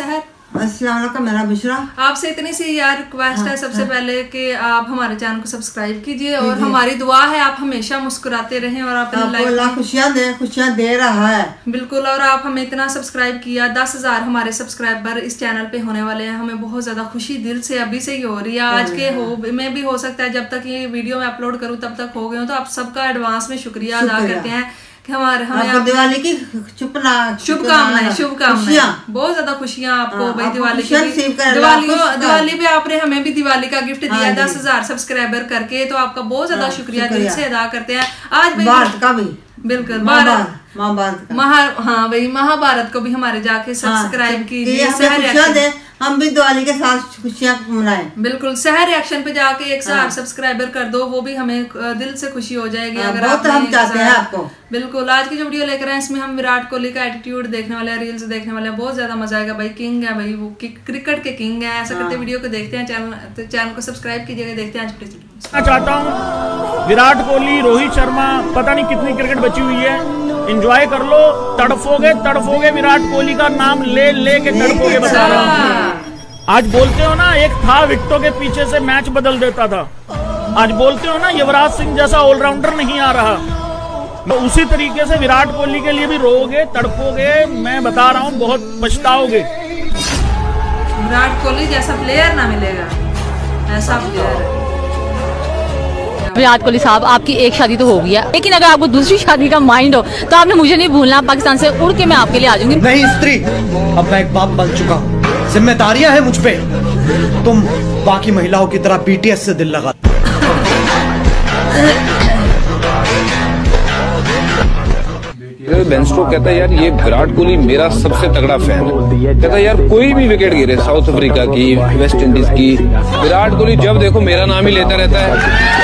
सहर मेरा बिशरा आपसे इतनी सी यार रिक्वेस्ट हाँ, है सबसे हाँ। पहले कि आप हमारे चैनल को सब्सक्राइब कीजिए और हमारी दुआ है आप हमेशा मुस्कुराते रहें और आप अल्लाह खुशियाँ दे खुशियाँ दे रहा है। बिल्कुल और आप हमें इतना सब्सक्राइब किया दस हज़ार हमारे सब्सक्राइबर इस चैनल पे होने वाले हैं। हमें बहुत ज़्यादा खुशी दिल से अभी से ही हो रही है। आज के हो में भी हो सकता है जब तक ये वीडियो में अपलोड करूँ तब तक हो गए हो तो आप सबका एडवांस में शुक्रिया अदा करते हैं। हमारे हमें आपको दिवाली की चुपना शुभकामनाएँ शुभकामनाएँ। बहुत ज़्यादा खुशियाँ आपको हाँ, भाई दिवाली की दिवाली दिवाली पे आपने हमें भी दिवाली का गिफ्ट दिया हाँ दस हज़ार सब्सक्राइबर करके तो आपका बहुत ज़्यादा हाँ, शुक्रिया दिल से अदा करते हैं। आज भारत का भी। बिल्कुल भारत महाभारत महा हाँ भाई महाभारत को भी हमारे जाके सब्सक्राइब कि कीजिए हमें भी दिवाली के साथ खुशियाँ मनाएँ बिल्कुल सहर रिएक्शन पे जाके एक हाँ। सब्सक्राइबर कर दो वो भी हमें दिल से खुशी हो जाएगी हाँ, अगर बहुत हम चाहते हैं आपको। बिल्कुल आज की जो वीडियो लेकर आए इसमें हम विराट कोहली का एटीट्यूड देखने वाले हैं रील्स देखने वाले हैं बहुत ज़्यादा मज़ा आएगा भाई किंग है भाई वो क्रिकेट के किंग है ऐसा हाँ। करते वीडियो को देखते हैं चैनल तो चैनल को सब्सक्राइब कीजिएगा देखते हैं आज की वीडियो। मैं चाहता हूँ विराट कोहली रोहित शर्मा पता नहीं कितनी क्रिकेट बची हुई है एंजॉय कर लो। तड़फोगे तड़फोगे विराट कोहली का नाम ले ले के तड़फोगे बता रहा हूँ। आज बोलते हो ना एक था विकेटों के पीछे से मैच बदल देता था। आज बोलते हो ना युवराज सिंह जैसा ऑलराउंडर नहीं आ रहा। तो उसी तरीके से विराट कोहली के लिए भी रोओगे तड़पोगे मैं बता रहा हूँ बहुत पछताओगे। विराट कोहली जैसा प्लेयर ना मिलेगा। ऐसा प्लेयर है। विराट कोहली साहब आपकी एक शादी तो हो गई है। लेकिन अगर आपको दूसरी शादी का माइंड हो तो आपने मुझे नहीं भूलना पाकिस्तान से उड़ के मैं आपके लिए आ जाऊँगी। नहीं स्त्री अब मैं एक बाप बन चुका हूँ। जिम्मेदारियाँ है मुझ पे। तुम बाकी महिलाओं की तरह बीटीएस से दिल लगा बेन स्टोक कहता है यार ये विराट कोहली मेरा सबसे तगड़ा फ़ैन है। कहता है यार कोई भी विकेट गिरे साउथ अफ्रीका की वेस्ट इंडीज की विराट कोहली जब देखो मेरा नाम ही लेता रहता है।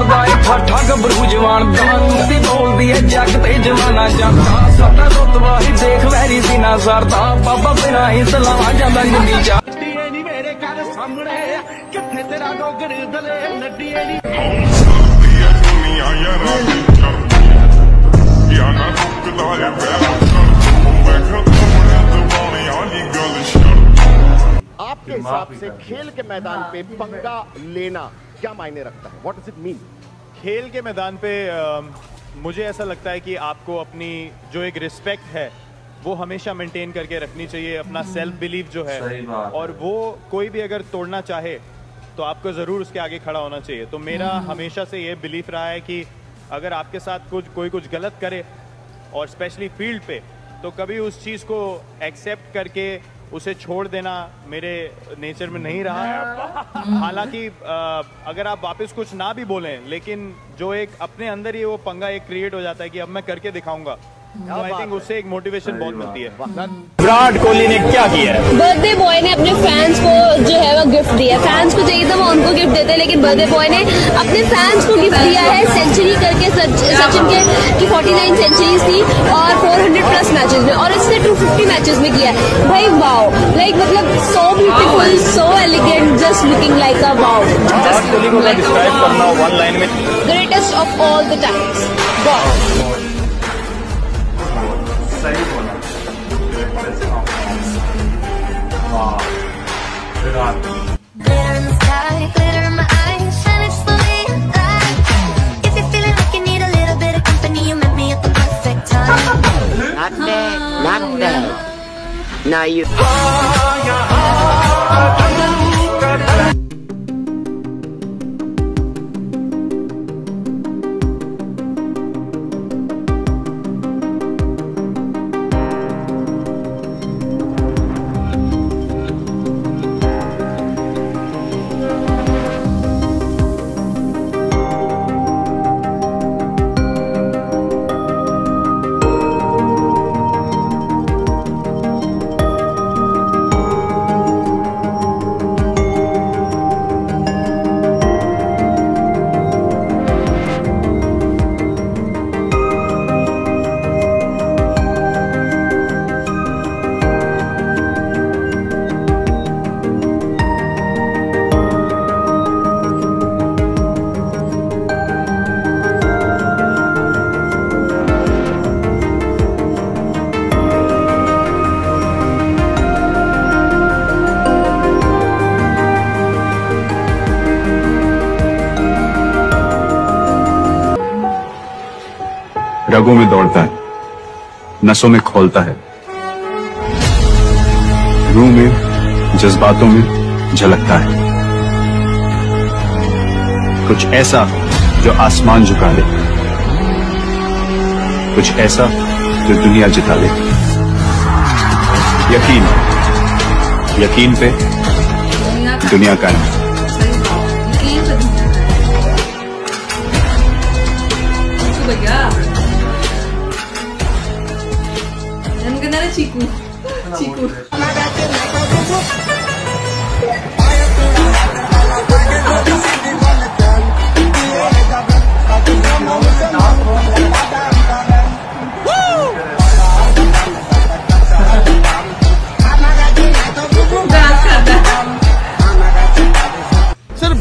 ਸੰਭਾਰਦਾ ਏ ਠਾਠਾ ਗੱਭਰੂ ਜਵਾਨ ਦਾ ਤੇ ਬੋਲਦੀ ਏ ਜੱਗ ਤੇ ਜਵਾਨਾ ਜਾਂਦਾ ਸਾਡਾ ਰੁਤਬਾ ਹੀ ਦੇਖ ਵੈਰੀ ਸੀ ਨਾ ਸਰਦਾ ਬਾਬਾ ਬਿਨਾ ਹੀ ਸਲਾਵਾ ਜਾਂਦਾ ਨਿੰਦੀ ਜਾ ਨੱਡੀਏ ਨੀ ਮੇਰੇ ਘਰ ਸਾਹਮਣੇ ਕਿੱਥੇ ਤੇਰਾ ਡੋਗਰ ਦਲੇ ਨੱਡੀਏ ਨੀ ਦੁਨੀਆ ਯਾਰਾਂ ਦੀ ਚੜ੍ਹਦੀ ਯਾ ਨਾ ਰੁਕਦਾ ਏ ਪੈਰਾਂ ਚੜ੍ਹਦੀ ਮੈਂ ਖਤਮ ਨੇ ਦਵਾਉਣੇ ਵਾਲੀ ਗੱਲ ਛੱਡ आपके हिसाब से खेल के मैदान पे पंगा लेना क्या मायने रखता है? व्हाट डज इट मीन खेल के मैदान पे अम, मुझे ऐसा लगता है कि आपको अपनी जो एक रिस्पेक्ट है वो हमेशा मेंटेन करके रखनी चाहिए अपना सेल्फ बिलीव जो है। और वो कोई भी अगर तोड़ना चाहे तो आपको ज़रूर उसके आगे खड़ा होना चाहिए। तो मेरा हमेशा से ये बिलीफ रहा है कि अगर आपके साथ कुछ कोई कुछ गलत करे और स्पेशली फ़ील्ड पे तो कभी उस चीज़ को एक्सेप्ट करके उसे छोड़ देना मेरे नेचर में नहीं रहा। है हालाँकि अगर आप वापस कुछ ना भी बोलें लेकिन जो एक अपने अंदर ही वो पंगा एक क्रिएट हो जाता है कि अब मैं करके दिखाऊँगा तो आई थिंक उससे एक मोटिवेशन बहुत मिलती है। विराट कोहली ने क्या किया? है बर्थडे बॉय ने अपने फैंस को जो है वो गिफ्ट दिया फैंस को चाहिए था वो उनको गिफ्ट देते लेकिन बर्थडे बॉय ने अपने फैंस को गिफ्ट दिया है सेंचुरी करके सचिन के की 49 सेंचुरीज थी और 400 प्लस मैचेस में और इसने 250 मैचेस में किया है। भाई वाओ लाइक मतलब so beautiful so elegant just looking like a wow Virat Kohli को मैं डिस्क्राइब करना हूँ वन लाइन में। Greatest of all the times wow रगों में दौड़ता है, नसों में खोलता है। रूह में, जज्बातों में झलकता है। कुछ ऐसा जो आसमान झुका दे। कुछ ऐसा जो दुनिया जिता दे। यकीन यकीन पे दुनिया का है का है।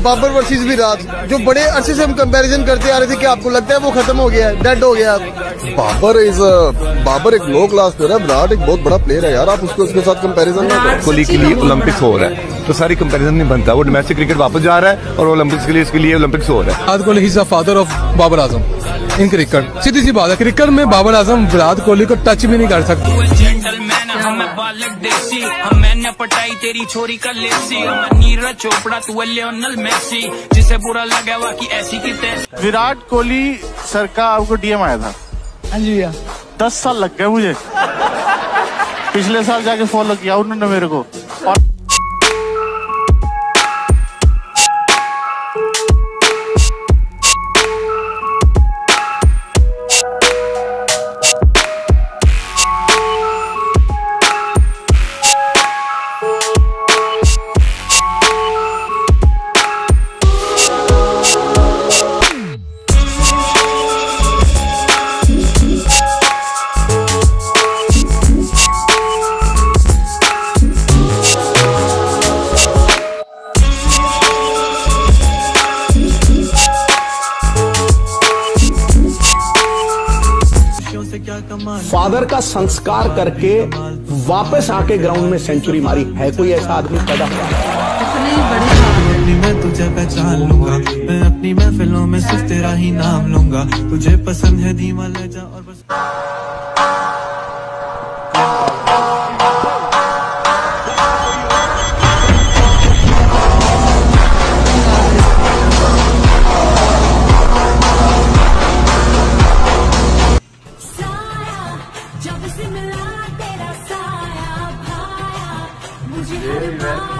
बाबर वर्सेस विराट जो बड़े अरसे से हम कंपैरिजन करते आ रहे थे कि आपको लगता है वो खत्म हो गया है डेड हो गया बाबर इज़ बाबर एक लो क्लास प्लेयर है विराट एक बहुत बड़ा प्लेयर है यार आप उसको उसके साथ कंपैरिजन ना करो। कोहली के लिए ओलंपिक्स हो रहा है तो सारी कंपैरिजन नहीं बनता वो डोमेस्टिक क्रिकेट वापस जा रहा है और ओलंपिक्स के लिए इसके लिए ओलंपिक्स हो रहा है। Virat Kohli is the father of Babar Azam in cricket सीधी सी बात है क्रिकेट में बाबर आज़म विराट कोहली को टच भी नहीं कर सकते। हमने पटाई तेरी छोरी का लेसी। नीरज चोपड़ा तू लियोनल मेसी। जिसे बुरा लगा हुआ की ऐसी की तैसी। विराट कोहली सर का आपको डीएम आया था? हाँ जी भैया। दस साल लग गए मुझे। पिछले साल जाके फॉलो किया उन्होंने मेरे को। और फादर का संस्कार करके वापस आके ग्राउंड में सेंचुरी मारी। है कोई ऐसा आदमी पैदा हुआ? मैं तुझे पहचान लूँगा। मैं अपनी महफिलों में सिर्फ़ तेरा ही नाम लूँगा। तुझे पसंद है धीमा लहजा और बस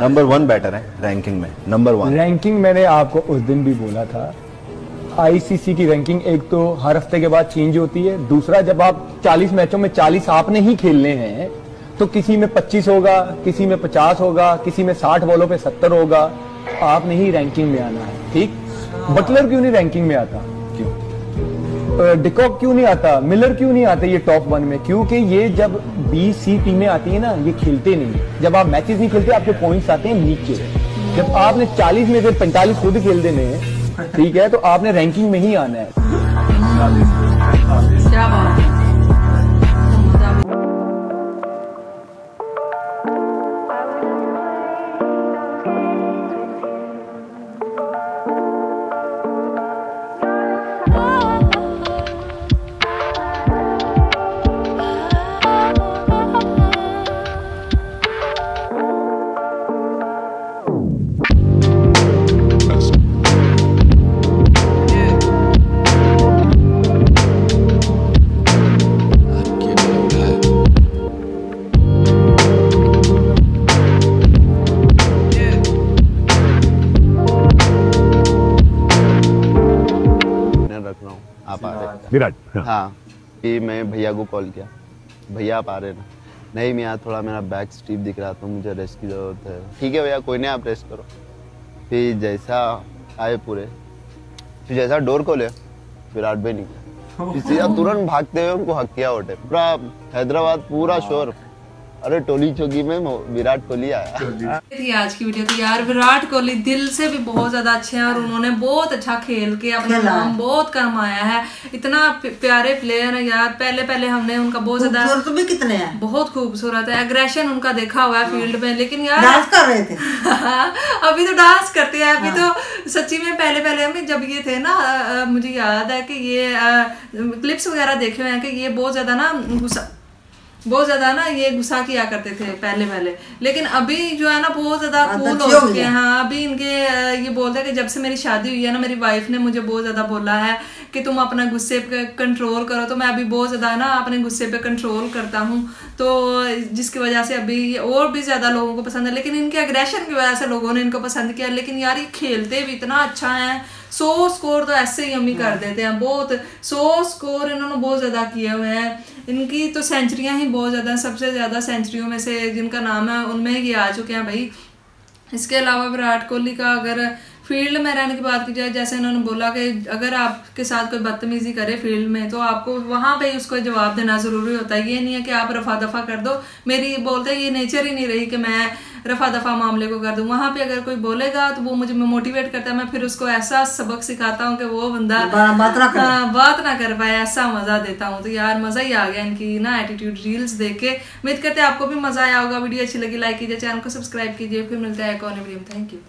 नंबर वन बेटर है रैंकिंग में नंबर वन रैंकिंग मैंने आपको उस दिन भी बोला था आईसीसी की रैंकिंग एक तो हर हफ़्ते के बाद चेंज होती है दूसरा जब आप 40 मैचों में 40 आपने ही खेलने हैं तो किसी में 25 होगा किसी में 50 होगा किसी में 60 बॉलों पे 70 होगा आपने ही रैंकिंग में आना है ठीक? बटलर क्यों नहीं रैंकिंग में आता? क्यों? डिकॉक क्यों नहीं आता? मिलर क्यों नहीं आते ये टॉप वन में? क्योंकि ये जब बी सी टीमें आती है ना ये खेलते नहीं जब आप मैचेस नहीं खेलते आपके पॉइंट्स आते हैं नीचे। जब आपने 40 में से 45 खुद खेल देने हैं ठीक है तो आपने रैंकिंग में ही आना है। क्या बात है? विराट हाँ। हाँ कि मैं भैया को कॉल किया। भैया आप आ रहे ना। नहीं मैं यहाँ थोड़ा मेरा बैक स्टीप दिख रहा था मुझे रेस्ट की ज़रूरत है। ठीक है भैया कोई नहीं आप रेस्ट करो। फिर जैसा आए पूरे फिर जैसा डोर खोले विराट भाई निकले। फिर सीधा तुरंत भागते हुए उनको हक किया उठे पूरा हैदराबाद पूरा शोर। अरे टोली चौकी में विराट कोहली आया। थी आज की वीडियो तो यार विराट कोहली दिल से भी बहुत ज़्यादा अच्छे हैं और उन्होंने बहुत अच्छा खेल के अपना नाम बहुत कमाया है। इतना प्यारे प्लेयर है यार पहले पहले हमने उनका बहुत ज़्यादा खूबसूरत भी कितने हैं। बहुत खूबसूरत है। एग्रेशन उनका देखा हुआ है फ़ील्ड में लेकिन यार डांस कर रहे थे। अभी तो डांस करते हैं अभी तो सच्ची में पहले पहले हमें जब ये थे ना मुझे याद है कि ये क्लिप्स वगैरह देखे हुए हैं कि ये बहुत ज़्यादा ना गुस्सा बहुत ज़्यादा ना ये गुस्सा किया करते थे पहले पहले। लेकिन अभी जो है ना बहुत ज़्यादा कूल हो हो चुके हैं। हाँ अभी इनके ये बोलते हैं कि जब से मेरी शादी हुई है ना मेरी वाइफ ने मुझे बहुत ज़्यादा बोला है। कि तुम अपना गुस्से पे कंट्रोल करो। तो मैं अभी बहुत ज़्यादा ना अपने गुस्से पे कंट्रोल करता हूँ। तो जिसकी वजह से अभी और भी ज़्यादा लोगों को पसंद है। लेकिन इनके अग्रेशन की वजह से लोगों ने इनको पसंद किया। लेकिन यार ये खेलते भी इतना अच्छा है। सौ स्कोर तो ऐसे ही हम ही कर देते हैं। बहुत सौ स्कोर इन्होंने बहुत ज़्यादा किए हुए हैं। इनकी तो सेंचुरियाँ ही बहुत ज़्यादा सबसे ज़्यादा सेंचुरियों में से जिनका नाम है उनमें ये आ चुके हैं भाई। इसके अलावा विराट कोहली का अगर फ़ील्ड में रहने की बात की जाए जैसे इन्होंने बोला कि अगर आपके साथ कोई बदतमीजी करे फ़ील्ड में तो आपको वहाँ पे उसको जवाब देना ज़रूरी होता है। ये नहीं है कि आप रफा दफ़ा कर दो। मेरी बोलते ये नेचर ही नहीं रही कि मैं रफा दफ़ा मामले को कर दूँ। वहाँ पे अगर कोई बोलेगा तो वो मुझे मोटिवेट करता है। मैं फिर उसको ऐसा सबक सिखाता हूँ कि वो बंदा बात ना करे। हाँ, बात ना कर पाए ऐसा मज़ा देता हूँ। तो यार मज़ा ही आ गया इनकी ना एटीट्यूड रील्स देख के। उम्मीद करते हैं आपको भी मज़ा आया होगा। वीडियो अच्छी लगी लाइक कीजिए चैनल को सब्सक्राइब कीजिए। फिर मिलता है एक और वीडियो में। Thank you